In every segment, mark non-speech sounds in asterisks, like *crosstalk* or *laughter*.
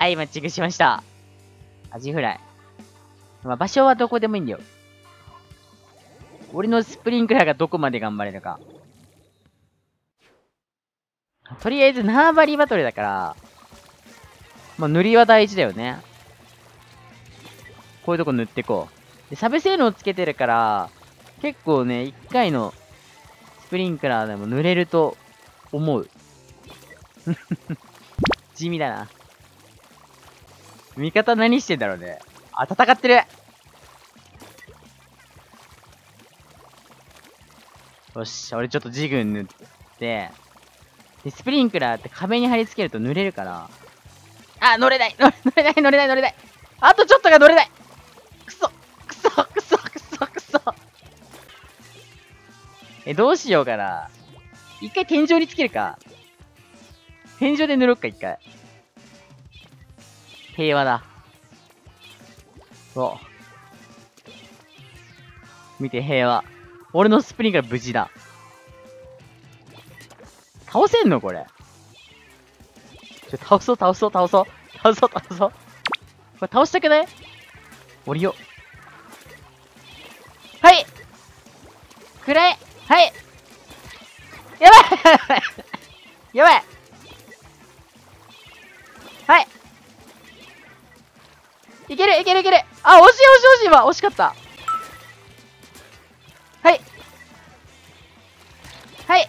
はい、マッチングしました。アジフライ。まあ、場所はどこでもいいんだよ。俺のスプリンクラーがどこまで頑張れるか。とりあえず縄張りバトルだから、まあ、塗りは大事だよね。こういうとこ塗ってこう。で、サブ性能つけてるから、結構ね、一回のスプリンクラーでも塗れると思う。*laughs* 地味だな。味方何してんだろうね。あ、戦ってるよし、俺ちょっとジグ塗って、で、スプリンクラーって壁に貼り付けると濡れるから、あ、乗れない *laughs* 乗れない乗れない乗れないあとちょっとが乗れないくそくそくそくそくそえ、どうしようかな。一回天井につけるか。天井で塗ろっか、一回。平和だ。そう。見て、平和。俺のスプリンクラー無事だ。倒せんのこれ。ちょ、倒そう、倒そう、倒そう。倒そう、倒そう。これ倒したくない？降りよはいくらえはいやばい *laughs* やばいはいいけるいけるいける。あ、惜しい惜しい惜しい。わ惜しかった。はい。はい。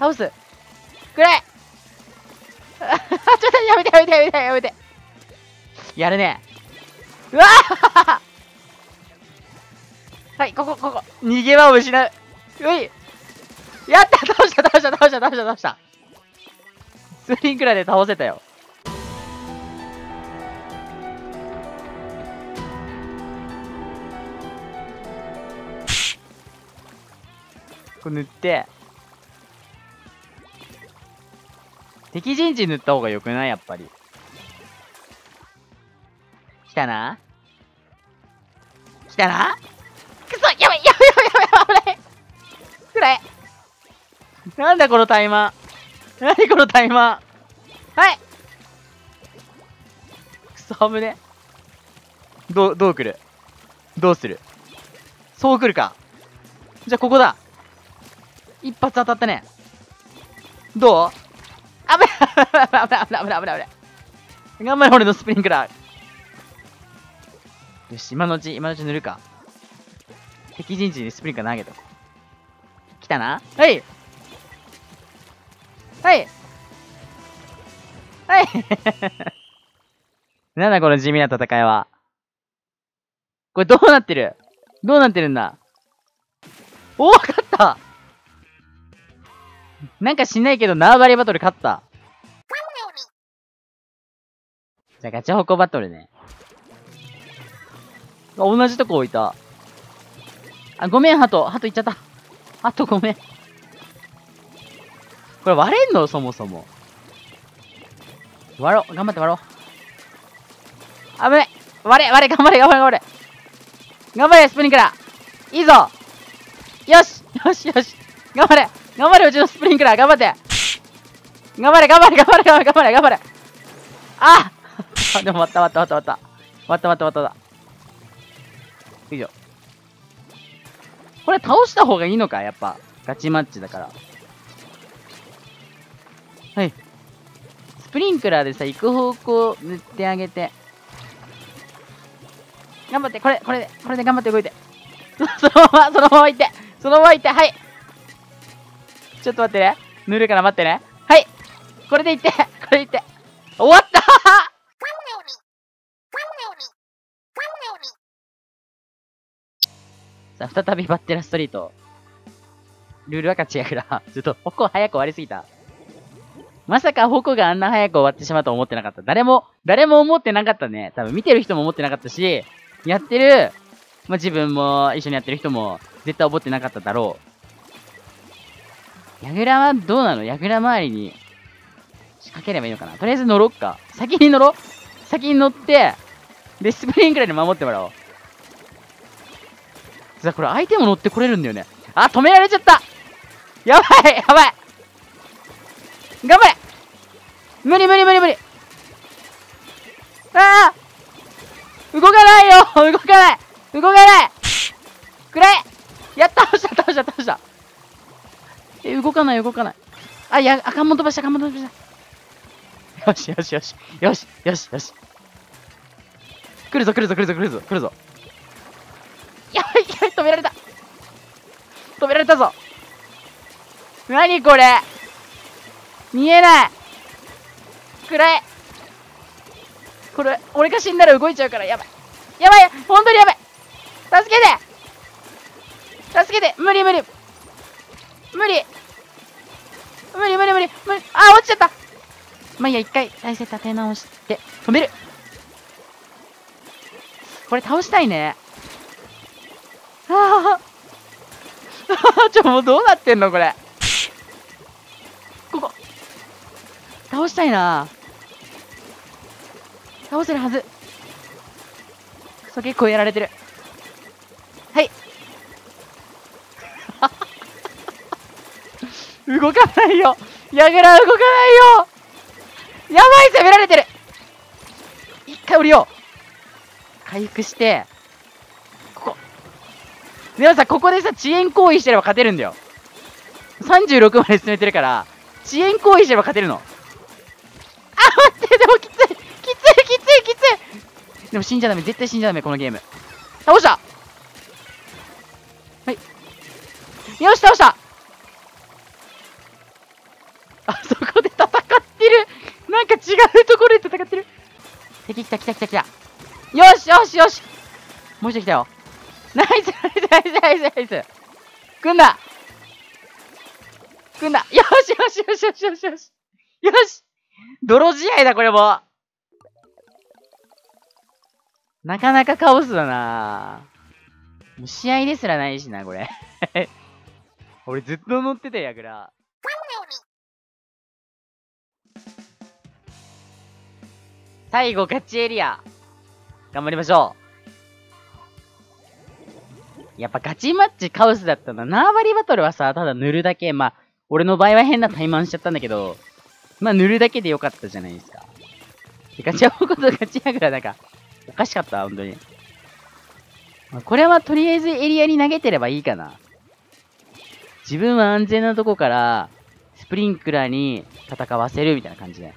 倒す。くらえ *laughs* ちょっとやめてやめてやめてやめて。やるね。うわはいここここ。逃げ場を失う。うい。やった倒した倒した倒した倒した倒した。スプリンクラーで倒せたよ。こ塗って。敵陣地塗った方が良くない？やっぱり。来たな？来たな？くそやばいやばいやばいやばい危ない。くらえなんだこのタイマー？何このタイマー？はい。くそ危ね。どう、どう来る？どうする？そう来るか。じゃあここだ。一発当たったね。どう？危ない危ない危ない危ない危ない頑張れ俺のスプリンクラー。よし今のうち今のうち塗るか。敵陣地にスプリンクラー投げとこ来たな。はい。はい。はい。*laughs* なんだこの地味な戦いは。これどうなってる？どうなってるんだ？おお勝った！なんかしないけど縄張りバトル勝った。じゃあガチャホコバトルね。同じとこ置いた。あ、ごめん、ハト。ハト行っちゃった。ハトごめん。これ割れんの？そもそも。割ろう。頑張って割ろう。危ない。割れ、割れ、頑張れ、頑張れ、頑張れ。頑張れ、スプリンクラー。いいぞ。よし、よし、よし。頑張れ。頑張れ、うちのスプリンクラー、頑張って頑張れ、頑張れ、頑張れ、頑張れ、頑張れ、頑張れああ *laughs* でも、待った、待った、待った、待った。待った、待った、待った。よいしょ。これ倒した方がいいのかやっぱ。ガチマッチだから。はい。スプリンクラーでさ、行く方向塗ってあげて。頑張って、これ、これで、これで頑張って動いて。*laughs* そのまま、そのまま行って。そのまま行って、はい。ちょっと待ってね。塗るから待ってね。はい。これでいって。*laughs* これでいって。終わったさあ、再びバッテラストリート。ルールは勝ちやから、*laughs* ちょっと、矛早く終わりすぎた。まさか矛があんな早く終わってしまうと思ってなかった。誰も、誰も思ってなかったね。多分見てる人も思ってなかったし、やってる、まあ、自分も一緒にやってる人も絶対思ってなかっただろう。ヤグラはどうなの？ヤグラ周りに仕掛ければいいのかな？とりあえず乗ろっか。先に乗ろ先に乗って、で、スプリンクラーに守ってもらおう。さ、これ相手も乗ってこれるんだよね。あ、止められちゃった。やばいやばい。頑張れ。無理無理無理無理。ああ動かないよ。動かない。動かない。くれやった倒した倒した倒した。え、動かない動かない。あ、いや、赤んも飛ばした赤んも飛ばした。よしよしよし。よしよしよし。来るぞ来るぞ来るぞ来るぞ来るぞ。やばいやばい止められた止められたぞ何これ見えないくらえこれ、俺が死んだら動いちゃうからやばい。やばい本当にやばい助けて助けて無理無理無理無理無理無理無理あ、落ちちゃったまあいいや、一回体勢立て直して、止めるこれ倒したいね。ああ。*laughs* ちょ、もうどうなってんのこれ。ここ。倒したいな。倒せるはず。そ結構やられてる。動かないよヤグラ動かないよやばい攻められてる一回降りよう回復して、ここ。皆さ、ここでさ、遅延行為してれば勝てるんだよ。36まで進めてるから、遅延行為してれば勝てるの。あ、待って、でもきついきついきついきついでも死んじゃダメ、絶対死んじゃダメ、このゲーム。倒したはい。よし、倒したあそこで戦ってる。なんか違うところで戦ってる。敵来た来た来た来た。よしよしよし。もう一人来たよ。ナイスナイスナイスナイス。ナイス組んだ。組んだ。よしよしよしよしよし。よし。よし泥試合だこれも。なかなかカオスだな。もう試合ですらないしな、これ。*laughs* 俺ずっと乗ってたやぐら。最後、ガチエリア。頑張りましょう。やっぱガチマッチカオスだったな。縄張りバトルはさ、ただ塗るだけ。まあ、俺の場合は変な怠慢しちゃったんだけど、まあ塗るだけでよかったじゃないですか。ガチホコとガチヤグラなんか、おかしかった、本当に。まあ、これはとりあえずエリアに投げてればいいかな。自分は安全なとこから、スプリンクラーに戦わせるみたいな感じで。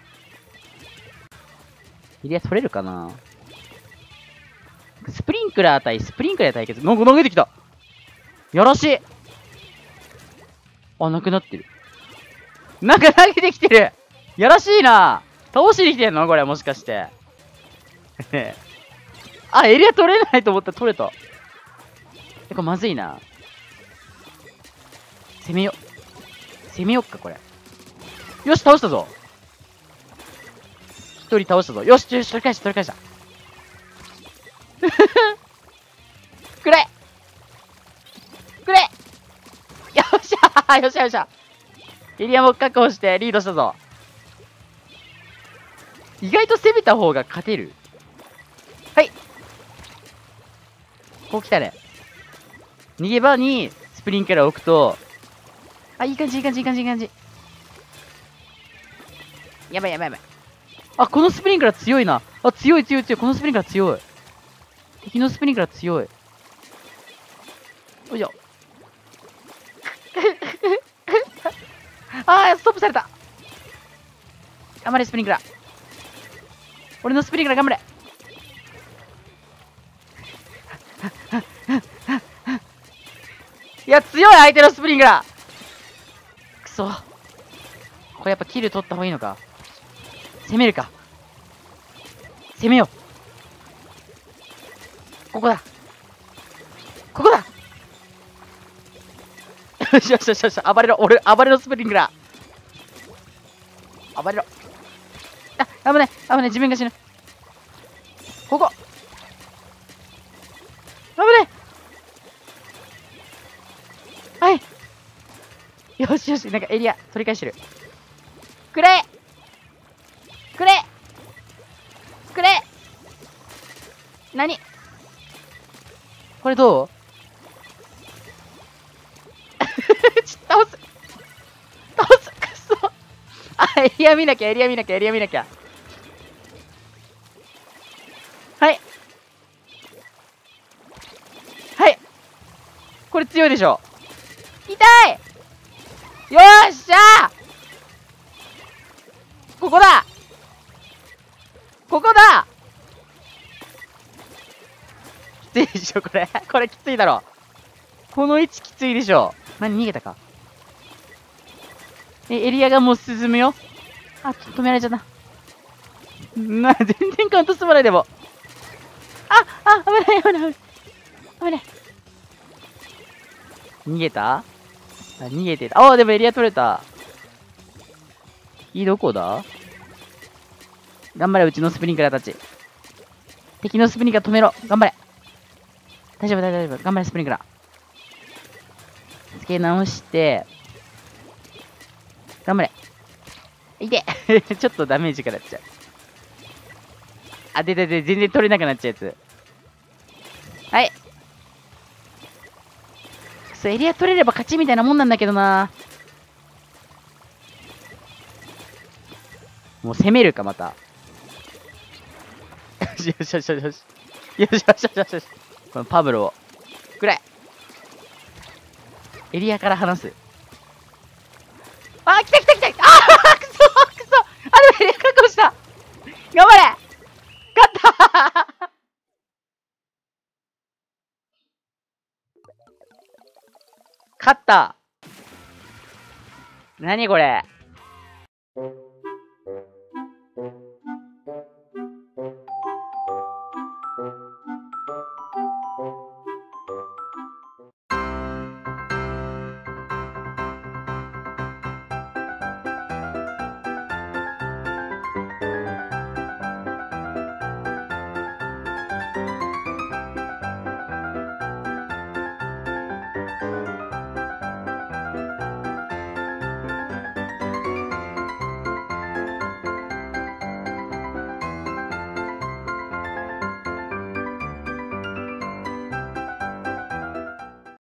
リア取れるかな？スプリンクラー対スプリンクラー対決。なんか投げてきたよろしいあ、なくなってる。なんか投げてきてるやらしいな倒しに来てんの？これもしかして。*laughs* あ、エリア取れないと思ったら取れた。てかまずいな。攻めよ。攻めよっか、これ。よし、倒したぞ。一人倒したぞ。よし、よし、取り返した、取り返した。*laughs* くれくれよっしゃよっしゃよっしゃエリアも確保してリードしたぞ。意外と攻めた方が勝てる。はい。こう来たね。逃げ場にスプリンクラー置くと、あ、いい感じ、いい感じ、いい感じ、いい感じ。やばいやばいやばい。あ、このスプリンクラー強いな。あ、強い強い強い。このスプリンクラー強い。敵のスプリンクラー強い。よいしょ。*laughs* あー、ストップされた。頑張れ、スプリンクラー。俺のスプリンクラー頑張れ。*laughs* いや、強い相手のスプリンクラーくそ。これやっぱキル取った方がいいのか。攻めるか。攻めよう。ここだ。ここだ *laughs* よしよしよしよし、暴れろ。俺、暴れろスプリンクラー。暴れろ。あ、危ない。危ない。自分が死ぬ。ここ。危ない。はい。よしよし。なんかエリア取り返してる。くれ何？これどう？ち *laughs* 倒す倒すくそあ、エリア見なきゃ、エリア見なきゃ、エリア見なきゃ。はい。はい。これ強いでしょ？痛いよっしゃここだここだしょこれこれきついだろこの位置きついでしょ何逃げたかえ、エリアがもう進むよあ、止められちゃった。な、全然カウント進まないでも。あ、あ、危ない危ない危ない。逃げた？あ、逃げてた。あ、でもエリア取れた。いいどこだ？頑張れ、うちのスプリンクラーたち。敵のスプリンクラー止めろ。頑張れ。大丈夫、大丈夫。頑張れ、スプリンクラー。付け直して、頑張れ。いて *laughs* ちょっとダメージからっちゃう。あ、出てて、全然取れなくなっちゃうやつ。はい。くそ、エリア取れれば勝ちみたいなもんなんだけどな。もう攻めるか、また。よしよしよしよし。よしよしよしよしよし。このパブロを。くらい。エリアから離す。あ、来た来た来たあーくそくそあ、でもエリア確保した。頑張れ。勝った。勝った。何これ。